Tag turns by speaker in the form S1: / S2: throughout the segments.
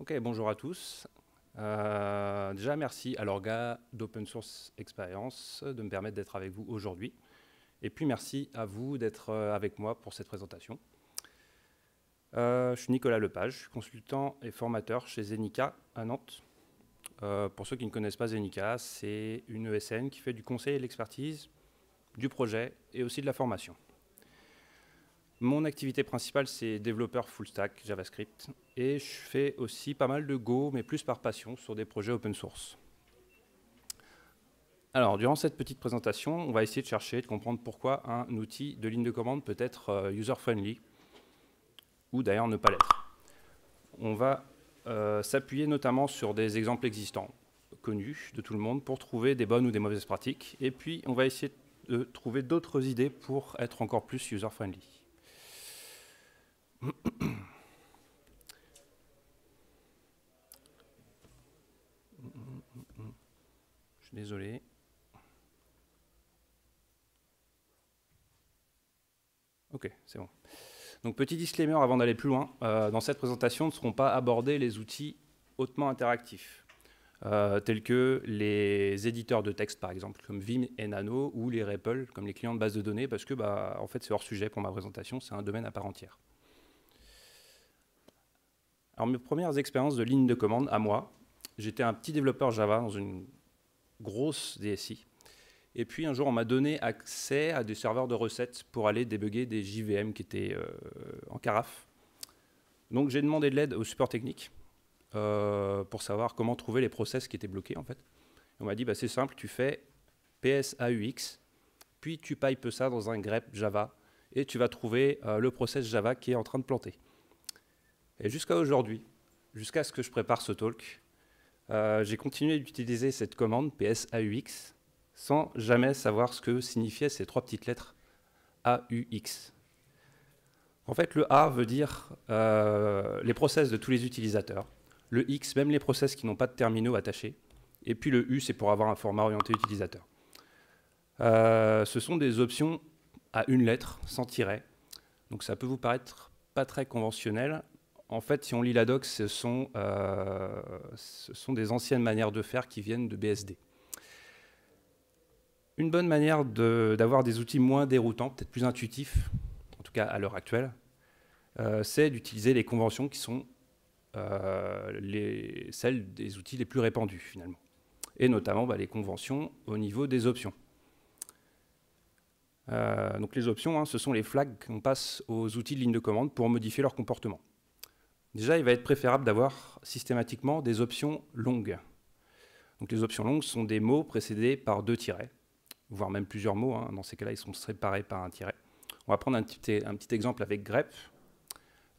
S1: Ok, bonjour à tous. Euh, déjà, merci à l'orga d'Open Source Experience de me permettre d'être avec vous aujourd'hui. Et puis, merci à vous d'être euh, avec moi pour cette présentation. Euh, je suis Nicolas Lepage, consultant et formateur chez Zenica à Nantes. pour ceux qui ne connaissent pas Zenica, c'est une ESN qui fait du conseil et de l'expertise, du projet et aussi de la formation. Mon activité principale, c'est développeur full stack JavaScript. Et je fais aussi pas mal de Go, mais plus par passion, sur des projets open source. Alors, durant cette petite présentation, on va essayer de chercher, de comprendre pourquoi un outil de ligne de commande peut être euh, user-friendly, ou d'ailleurs ne pas l'être. On va euh, s'appuyer notamment sur des exemples existants, connus de tout le monde, pour trouver des bonnes ou des mauvaises pratiques. Et puis, on va essayer de trouver d'autres idées pour être encore plus user-friendly. Désolé. Ok, c'est bon. Donc petit disclaimer avant d'aller plus loin, euh, dans cette présentation ne seront pas abordés les outils hautement interactifs, euh, tels que les éditeurs de texte par exemple, comme Vim et Nano, ou les REPL, comme les clients de base de données, parce que bah, en fait c'est hors sujet pour ma présentation, c'est un domaine à part entière. Alors mes premières expériences de ligne de commande à moi, j'étais un petit développeur Java dans une grosse DSI. Et puis un jour, on m'a donné accès à des serveurs de recettes pour aller débugger des JVM qui étaient euh, en carafe. Donc j'ai demandé de l'aide au support technique euh, pour savoir comment trouver les process qui étaient bloqués en fait. on m'a dit bah, c'est simple, tu fais PSAUX, puis tu pipes ça dans un grep Java et tu vas trouver euh, le process Java qui est en train de planter. Et jusqu'à aujourd'hui, jusqu'à ce que je prépare ce talk, euh, j'ai continué d'utiliser cette commande PSAUX sans jamais savoir ce que signifiaient ces trois petites lettres AUX. En fait, le A veut dire euh, les process de tous les utilisateurs. Le X, même les process qui n'ont pas de terminaux attachés. Et puis le U, c'est pour avoir un format orienté utilisateur. Euh, ce sont des options à une lettre, sans tiret. Donc ça peut vous paraître pas très conventionnel, en fait, si on lit la doc, ce sont, euh, ce sont des anciennes manières de faire qui viennent de BSD. Une bonne manière d'avoir des outils moins déroutants, peut-être plus intuitifs, en tout cas à l'heure actuelle, euh, c'est d'utiliser les conventions qui sont euh, les, celles des outils les plus répandus finalement. Et notamment bah, les conventions au niveau des options. donc les options, hein, ce sont les flags qu'on passe aux outils de ligne de commande pour modifier leur comportement. Déjà, il va être préférable d'avoir systématiquement des options longues. Donc les options longues sont des mots précédés par deux tirets, voire même plusieurs mots. Hein. Dans ces cas-là, ils sont séparés par un tiret. On va prendre un petit, exemple avec grep.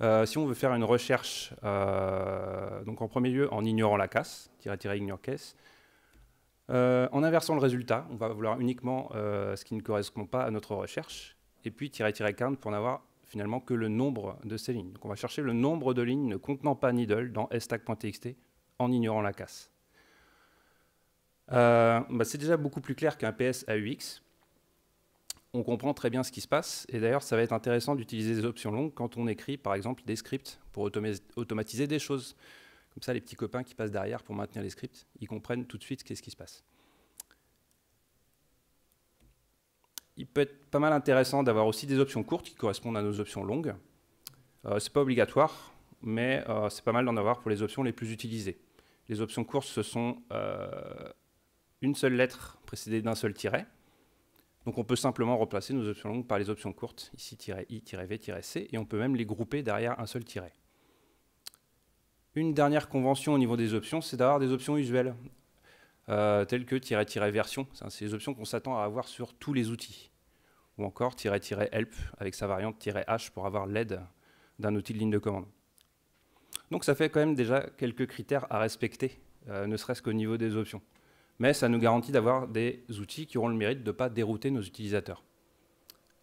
S1: Euh, si on veut faire une recherche, euh, donc en premier lieu en ignorant la casse, tiret ignore caisse, euh, en inversant le résultat, on va vouloir uniquement ce qui ne correspond pas à notre recherche, et puis tiret-count pour n'avoir finalement que le nombre de ces lignes. Donc on va chercher le nombre de lignes ne contenant pas needle dans stack.txt en ignorant la casse. Euh, bah, c'est déjà beaucoup plus clair qu'un PS AUX. On comprend très bien ce qui se passe, et d'ailleurs ça va être intéressant d'utiliser des options longues quand on écrit par exemple des scripts pour automatiser des choses. Comme ça les petits copains qui passent derrière pour maintenir les scripts, ils comprennent tout de suite qu'est-ce qui se passe. Il peut être pas mal intéressant d'avoir aussi des options courtes qui correspondent à nos options longues. Euh, c'est pas obligatoire, mais euh, c'est pas mal d'en avoir pour les options les plus utilisées. Les options courtes, ce sont euh, une seule lettre précédée d'un seul tiret. Donc on peut simplement remplacer nos options longues par les options courtes, ici "-i", "-v", "-c", et on peut même les grouper derrière un seul tiret. Une dernière convention au niveau des options, c'est d'avoir des options usuelles. Euh, telles que "-version". C'est des options qu'on s'attend à avoir sur tous les outils. Ou encore "-help avec sa variante "-h pour avoir l'aide d'un outil de ligne de commande. Donc ça fait quand même déjà quelques critères à respecter, euh, ne serait-ce qu'au niveau des options. Mais ça nous garantit d'avoir des outils qui auront le mérite de ne pas dérouter nos utilisateurs.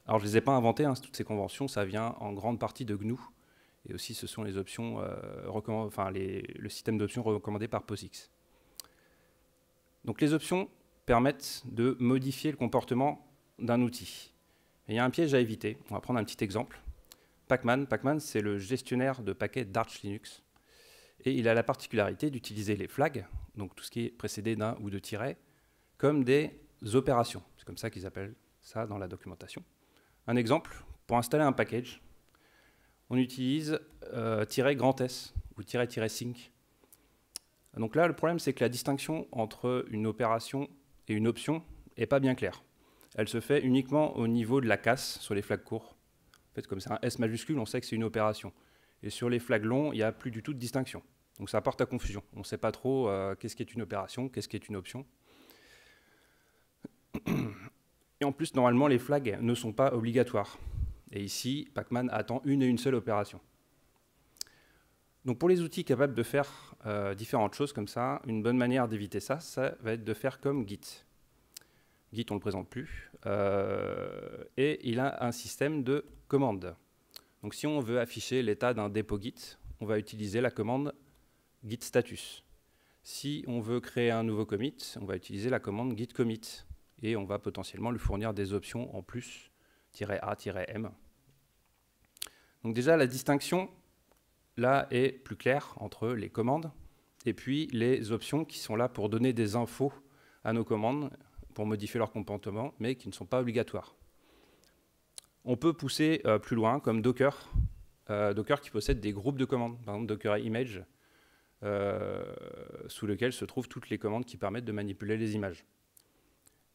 S1: Alors je ne les ai pas inventés, hein, toutes ces conventions, ça vient en grande partie de GNU. Et aussi ce sont les options, euh, enfin, le système d'options recommandé par POSIX. Donc les options permettent de modifier le comportement d'un outil. il y a un piège à éviter. On va prendre un petit exemple. Pacman, Pacman c'est le gestionnaire de paquets d'Arch Linux. Et il a la particularité d'utiliser les flags, donc tout ce qui est précédé d'un ou de tirets, comme des opérations. C'est comme ça qu'ils appellent ça dans la documentation. Un exemple, pour installer un package, on utilise euh, S ou sync. Donc là, le problème, c'est que la distinction entre une opération et une option n'est pas bien claire. Elle se fait uniquement au niveau de la casse sur les flags courts. En fait, comme c'est un S majuscule, on sait que c'est une opération. Et sur les flags longs, il n'y a plus du tout de distinction. Donc ça apporte à confusion. On ne sait pas trop euh, qu'est-ce qui est une opération, qu'est-ce qui est une option. Et en plus, normalement, les flags ne sont pas obligatoires. Et ici, Pacman attend une et une seule opération. Donc pour les outils capables de faire euh, différentes choses comme ça, une bonne manière d'éviter ça, ça va être de faire comme Git. Git, on ne le présente plus. Euh, et il a un système de commandes. Donc si on veut afficher l'état d'un dépôt Git, on va utiliser la commande git status. Si on veut créer un nouveau commit, on va utiliser la commande git commit et on va potentiellement lui fournir des options en plus, -a-m. Donc déjà, la distinction, là, est plus claire entre les commandes et puis les options qui sont là pour donner des infos à nos commandes, pour modifier leur comportement, mais qui ne sont pas obligatoires. On peut pousser euh, plus loin, comme Docker, euh, Docker qui possède des groupes de commandes, par exemple Docker Image, euh, sous lequel se trouvent toutes les commandes qui permettent de manipuler les images.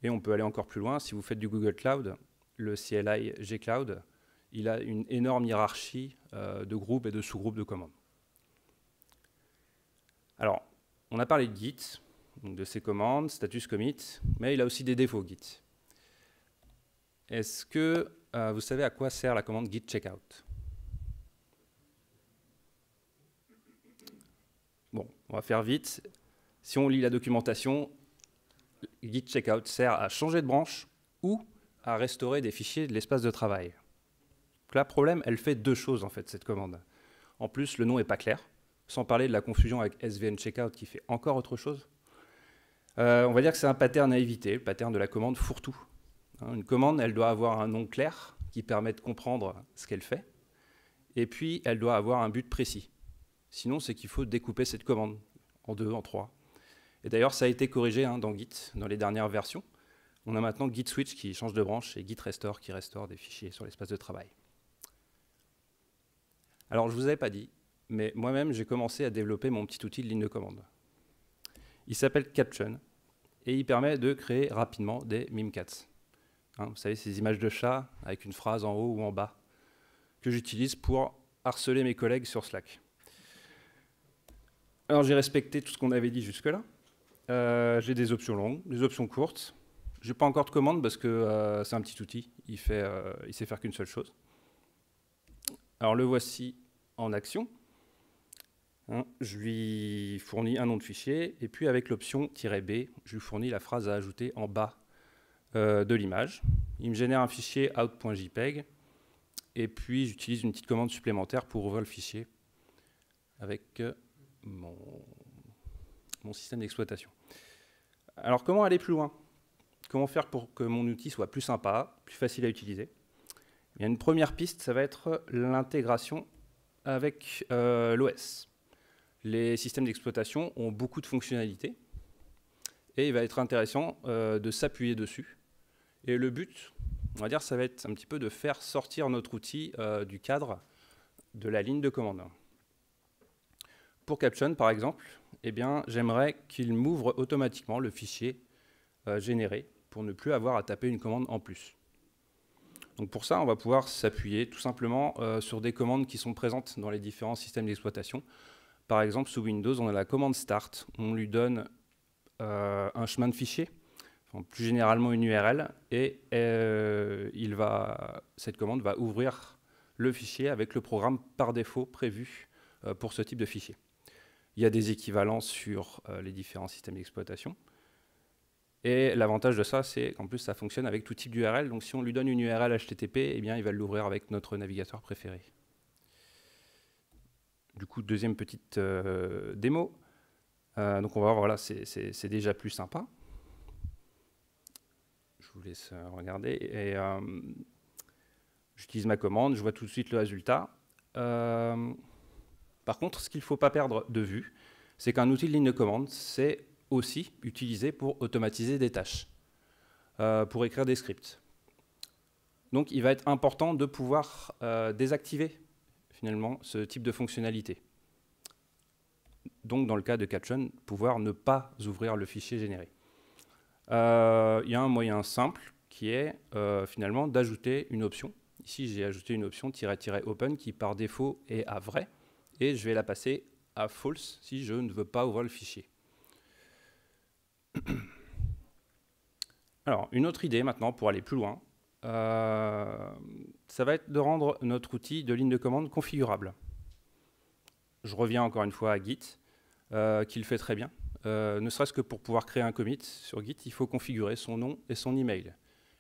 S1: Et on peut aller encore plus loin. Si vous faites du Google Cloud, le CLI G-Cloud, il a une énorme hiérarchie euh, de groupes et de sous-groupes de commandes. Alors, on a parlé de Git, de ses commandes, status commit, mais il a aussi des défauts Git. Est-ce que euh, vous savez à quoi sert la commande git checkout? Bon, on va faire vite. Si on lit la documentation, Git Checkout sert à changer de branche ou à restaurer des fichiers de l'espace de travail. Donc là, problème, elle fait deux choses en fait, cette commande. En plus, le nom n'est pas clair, sans parler de la confusion avec SVN Checkout qui fait encore autre chose. Euh, on va dire que c'est un pattern à éviter, le pattern de la commande fourre-tout. Hein, une commande, elle doit avoir un nom clair qui permet de comprendre ce qu'elle fait, et puis elle doit avoir un but précis. Sinon, c'est qu'il faut découper cette commande en deux, en trois. Et d'ailleurs, ça a été corrigé hein, dans Git, dans les dernières versions. On a maintenant Git Switch qui change de branche et Git Restore qui restaure des fichiers sur l'espace de travail. Alors, je ne vous avais pas dit, mais moi-même, j'ai commencé à développer mon petit outil de ligne de commande. Il s'appelle Caption et il permet de créer rapidement des Mimcats. Hein, vous savez, ces images de chats avec une phrase en haut ou en bas que j'utilise pour harceler mes collègues sur Slack. Alors j'ai respecté tout ce qu'on avait dit jusque-là. Euh, j'ai des options longues, des options courtes. Je n'ai pas encore de commande parce que euh, c'est un petit outil. Il, fait, euh, il sait faire qu'une seule chose. Alors le voici en action. Hein, je lui fournis un nom de fichier et puis avec l'option "-b", je lui fournis la phrase à ajouter en bas de l'image. Il me génère un fichier out.jpeg et puis j'utilise une petite commande supplémentaire pour ouvrir le fichier avec mon, mon système d'exploitation. Alors comment aller plus loin? Comment faire pour que mon outil soit plus sympa, plus facile à utiliser? Il y a une première piste, ça va être l'intégration avec euh, l'OS. Les systèmes d'exploitation ont beaucoup de fonctionnalités et il va être intéressant euh, de s'appuyer dessus. Et le but, on va dire, ça va être un petit peu de faire sortir notre outil euh, du cadre de la ligne de commande. Pour Caption, par exemple, eh j'aimerais qu'il m'ouvre automatiquement le fichier généré pour ne plus avoir à taper une commande en plus. Pour ça, on va pouvoir s'appuyer tout simplement euh, sur des commandes qui sont présentes dans les différents systèmes d'exploitation. Par exemple, sous Windows, on a la commande start. On lui donne euh, un chemin de fichier, plus généralement une URL, et va, cette commande va ouvrir le fichier avec le programme par défaut prévu pour ce type de fichier. Il y a des équivalences sur euh, les différents systèmes d'exploitation. Et l'avantage de ça, c'est qu'en plus, ça fonctionne avec tout type d'URL. Donc si on lui donne une URL HTTP, eh bien, il va l'ouvrir avec notre navigateur préféré. Du coup, deuxième petite euh, démo. Euh, donc on va voir, voilà, c'est déjà plus sympa. Je vous laisse regarder. Et j'utilise ma commande, je vois tout de suite le résultat. Par contre, ce qu'il ne faut pas perdre de vue, c'est qu'un outil de ligne de commande, c'est aussi utilisé pour automatiser des tâches, euh, pour écrire des scripts. Donc il va être important de pouvoir euh, désactiver finalement ce type de fonctionnalité. Donc dans le cas de Caption, pouvoir ne pas ouvrir le fichier généré. Euh, il y a un moyen simple qui est finalement d'ajouter une option. Ici j'ai ajouté une option "-open" qui par défaut est à vrai et je vais la passer à false si je ne veux pas ouvrir le fichier. Alors, une autre idée maintenant pour aller plus loin, euh, ça va être de rendre notre outil de ligne de commande configurable. Je reviens encore une fois à Git, euh, qui le fait très bien. Euh, ne serait-ce que pour pouvoir créer un commit sur Git, il faut configurer son nom et son email.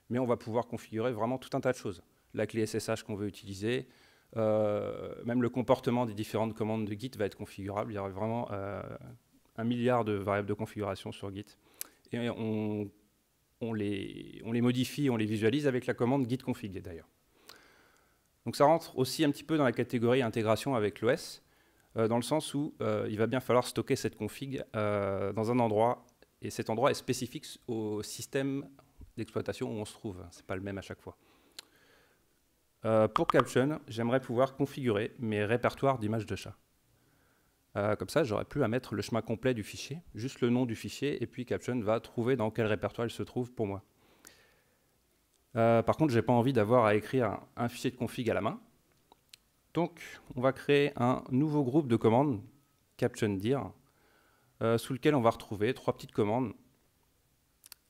S1: Mais on va pouvoir configurer vraiment tout un tas de choses. La clé SSH qu'on veut utiliser, même le comportement des différentes commandes de Git va être configurable. Il y aura vraiment un milliard de variables de configuration sur Git. Et on les modifie, on les visualise avec la commande git config d'ailleurs. Donc ça rentre aussi un petit peu dans la catégorie intégration avec l'OS, euh, dans le sens où euh, il va bien falloir stocker cette config euh, dans un endroit, et cet endroit est spécifique au système d'exploitation où on se trouve, c'est pas le même à chaque fois. pour Caption, j'aimerais pouvoir configurer mes répertoires d'images de chat. Euh, comme ça, j'aurais plus à mettre le chemin complet du fichier, juste le nom du fichier, et puis Caption va trouver dans quel répertoire il se trouve pour moi. Euh, par contre, je n'ai pas envie d'avoir à écrire un, fichier de config à la main. Donc, on va créer un nouveau groupe de commandes, caption dir, euh, sous lequel on va retrouver trois petites commandes.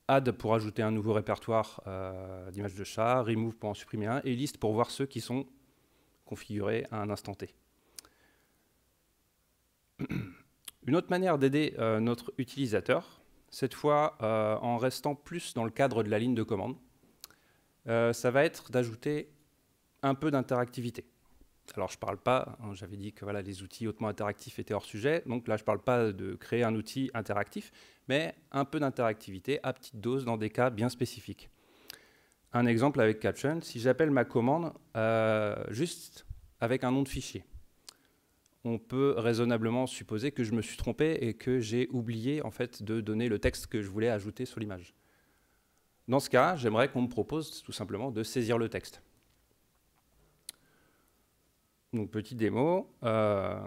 S1: Add pour ajouter un nouveau répertoire d'images de chat, remove pour en supprimer un, et list pour voir ceux qui sont configurés à un instant T. Une autre manière d'aider euh, notre utilisateur, cette fois euh, en restant plus dans le cadre de la ligne de commande, euh, ça va être d'ajouter un peu d'interactivité. Alors je ne parle pas, hein, j'avais dit que voilà, les outils hautement interactifs étaient hors sujet, donc là je ne parle pas de créer un outil interactif, mais un peu d'interactivité à petite dose dans des cas bien spécifiques. Un exemple avec Caption, si j'appelle ma commande juste avec un nom de fichier, on peut raisonnablement supposer que je me suis trompé et que j'ai oublié en fait de donner le texte que je voulais ajouter sur l'image. Dans ce cas, j'aimerais qu'on me propose tout simplement de saisir le texte. Donc petite démo. Euh,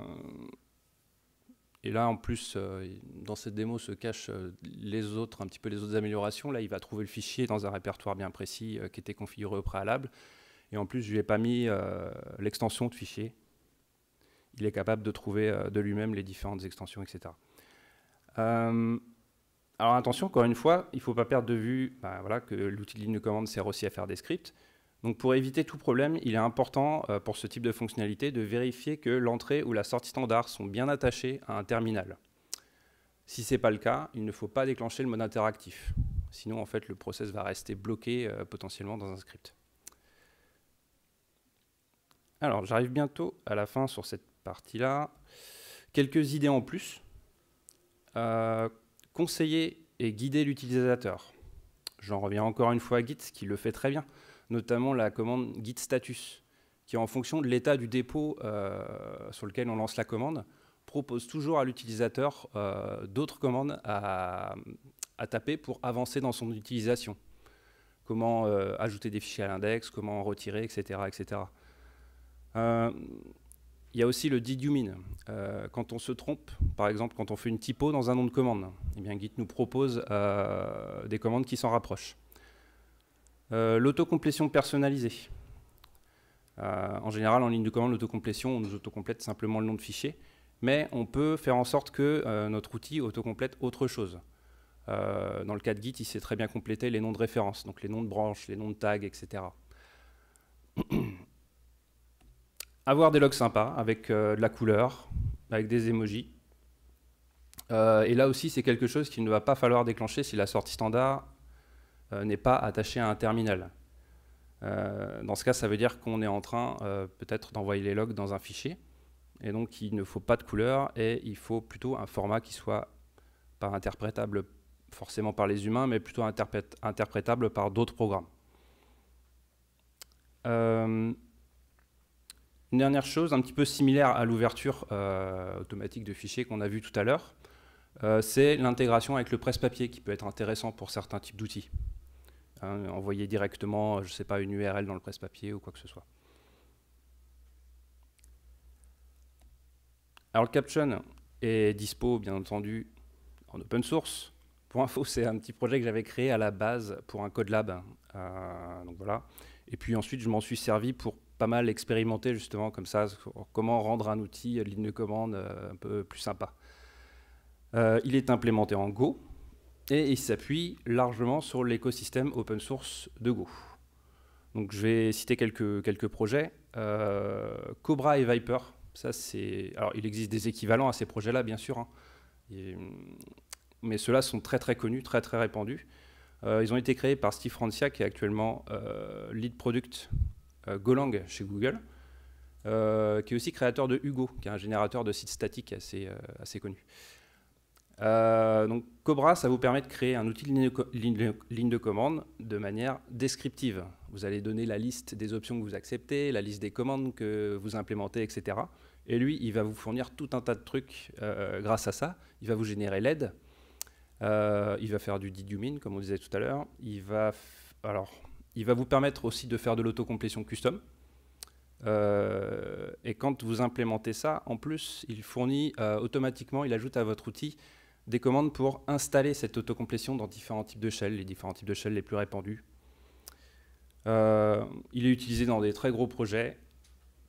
S1: et là, en plus, euh, dans cette démo se cachent euh, les autres, un petit peu les autres améliorations. Là, il va trouver le fichier dans un répertoire bien précis qui était configuré au préalable. Et en plus, je lui ai pas mis l'extension de fichier il est capable de trouver euh, de lui-même les différentes extensions, etc. Euh, alors attention, encore une fois, il ne faut pas perdre de vue bah, que l'outil de ligne de commande sert aussi à faire des scripts. Donc pour éviter tout problème, il est important euh, pour ce type de fonctionnalité de vérifier que l'entrée ou la sortie standard sont bien attachées à un terminal. Si ce n'est pas le cas, il ne faut pas déclencher le mode interactif. Sinon, en fait, le process va rester bloqué potentiellement dans un script. Alors, j'arrive bientôt à la fin sur cette partie-là. Quelques idées en plus. Euh, conseiller et guider l'utilisateur. J'en reviens encore une fois à Git, qui le fait très bien, notamment la commande git status, qui en fonction de l'état du dépôt euh, sur lequel on lance la commande, propose toujours à l'utilisateur euh, d'autres commandes à, taper pour avancer dans son utilisation. Comment ajouter des fichiers à l'index, comment en retirer, etc. etc. Il y a aussi le mean. Euh, quand on se trompe, par exemple, quand on fait une typo dans un nom de commande, eh bien, Git nous propose euh, des commandes qui s'en rapprochent. Euh, l'autocomplétion personnalisée. en général, en ligne de commande, l'autocomplétion, on nous autocomplète simplement le nom de fichier, mais on peut faire en sorte que notre outil autocomplète autre chose. dans le cas de Git, il sait très bien compléter les noms de référence, donc les noms de branches, les noms de tags, etc. avoir des logs sympas avec euh, de la couleur, avec des emojis. Euh, et là aussi, c'est quelque chose qu'il ne va pas falloir déclencher si la sortie standard euh, n'est pas attachée à un terminal. dans ce cas, ça veut dire qu'on est en train peut-être d'envoyer les logs dans un fichier. Et donc, il ne faut pas de couleur et il faut plutôt un format qui soit pas interprétable forcément par les humains, mais plutôt interprétable par d'autres programmes. Une dernière chose, un petit peu similaire à l'ouverture automatique de fichiers qu'on a vu tout à l'heure, c'est l'intégration avec le presse-papier qui peut être intéressant pour certains types d'outils. Hein, envoyer directement, je ne sais pas, une URL dans le presse-papier ou quoi que ce soit. Alors le Caption est dispo, bien entendu, en open source. Pour info, c'est un petit projet que j'avais créé à la base pour un code lab. Euh, donc voilà. Et puis ensuite, je m'en suis servi pour pas mal expérimenter justement comme ça, comment rendre un outil ligne de commande euh, un peu plus sympa. Euh, il est implémenté en Go, et il s'appuie largement sur l'écosystème open source de Go. Donc je vais citer quelques, quelques projets. Euh, Cobra et Viper, ça c'est... Alors il existe des équivalents à ces projets-là, bien sûr, hein. mais ceux-là sont très très connus, très très répandus. Euh, ils ont été créés par Steve Francia, qui est actuellement euh, lead product Golang chez Google, qui est aussi créateur de Hugo, qui est un générateur de sites statiques assez, assez connu. Euh, donc Cobra, ça vous permet de créer un outil de ligne, de commande de manière descriptive. Vous allez donner la liste des options que vous acceptez, la liste des commandes que vous implémentez, etc. Et lui, il va vous fournir tout un tas de trucs euh, grâce à ça. Il va vous générer l'aide. Euh, il va faire du dedumin, comme on disait tout à l'heure. Il va, alors, il va vous permettre aussi de faire de l'autocomplétion custom. et quand vous implémentez ça, en plus, il fournit automatiquement, il ajoute à votre outil des commandes pour installer cette autocomplétion dans différents types de shells, les différents types de shells les plus répandus. Euh, il est utilisé dans des très gros projets,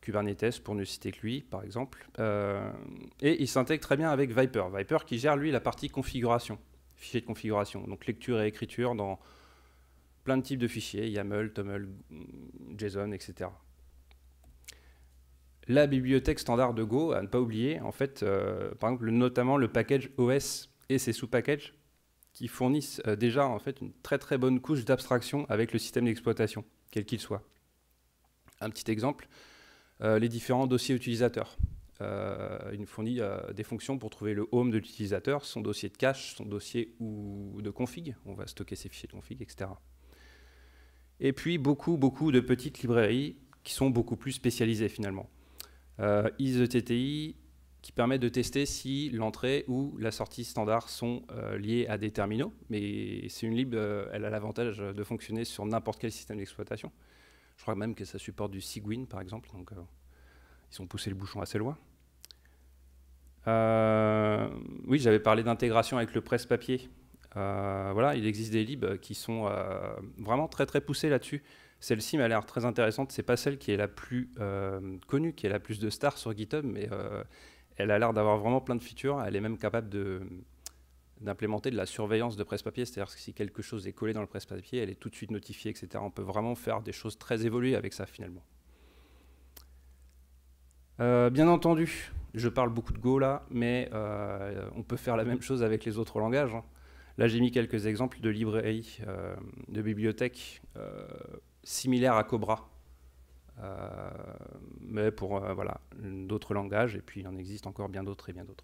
S1: Kubernetes pour ne citer que lui par exemple, euh, et il s'intègre très bien avec Viper. Viper qui gère lui la partie configuration, fichier de configuration, donc lecture et écriture dans plein de types de fichiers, YAML, TOML, JSON, etc. La bibliothèque standard de Go, à ne pas oublier, en fait, euh, notamment le package OS et ses sous-packages qui fournissent euh, déjà en fait une très très bonne couche d'abstraction avec le système d'exploitation, quel qu'il soit. Un petit exemple, euh, les différents dossiers utilisateurs. Il nous fournit des fonctions pour trouver le home de l'utilisateur, son dossier de cache, son dossier ou de config, on va stocker ses fichiers de config, etc. Et puis beaucoup, beaucoup de petites librairies qui sont beaucoup plus spécialisées finalement euh, ISETTI qui permet de tester si l'entrée ou la sortie standard sont euh, liées à des terminaux. Mais c'est une lib, euh, elle a l'avantage de fonctionner sur n'importe quel système d'exploitation. Je crois même que ça supporte du Cygwin, par exemple. Euh, ils ont poussé le bouchon assez loin. oui, j'avais parlé d'intégration avec le presse-papier. voilà, il existe des libs qui sont vraiment très très poussés là-dessus. Celle-ci m'a l'air très intéressante. C'est pas celle qui est la plus euh, connue, qui est la plus de stars sur GitHub, mais euh, elle a l'air d'avoir vraiment plein de features. Elle est même capable d'implémenter de la surveillance de presse-papier, c'est-à-dire que si quelque chose est collé dans le presse-papier, elle est tout de suite notifiée, etc. On peut vraiment faire des choses très évoluées avec ça finalement. Euh, bien entendu, je parle beaucoup de Go là, mais on peut faire la même chose avec les autres langages. Hein. Là, j'ai mis quelques exemples de librairies, de bibliothèques similaire à Cobra, euh, mais pour euh, voilà, d'autres langages, et puis il en existe encore bien d'autres et bien d'autres.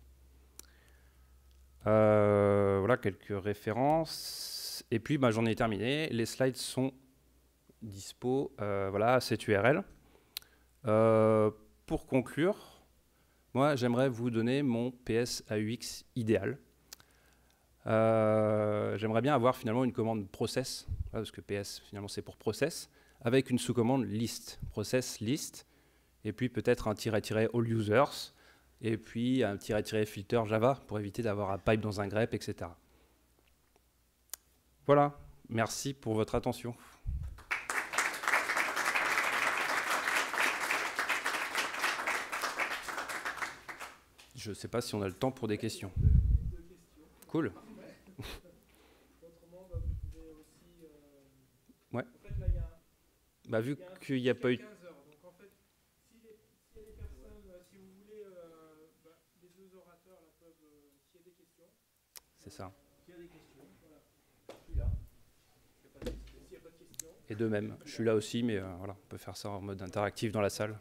S1: Euh, voilà quelques références. Et puis bah, j'en ai terminé. Les slides sont dispo voilà, à cette URL. Pour conclure, moi j'aimerais vous donner mon PS AUX idéal. Euh, j'aimerais bien avoir finalement une commande process, parce que PS finalement c'est pour process, avec une sous-commande list, process list, et puis peut-être un tiret-tiret all users, et puis un tiret-tiret filter Java pour éviter d'avoir un pipe dans un grep, etc. Voilà, merci pour votre attention. Je ne sais pas si on a le temps pour des questions. Cool. Autrement, vous pouvez aussi. Ouais. Bah, vu qu'il n'y a, pas eu. 15 heures. Donc, en fait, si, les, si les personnes, si vous voulez, les deux orateurs là, peuvent. S'il y a des questions. C'est ça. Et de même, je suis là aussi, mais euh, voilà, on peut faire ça en mode interactif dans la salle.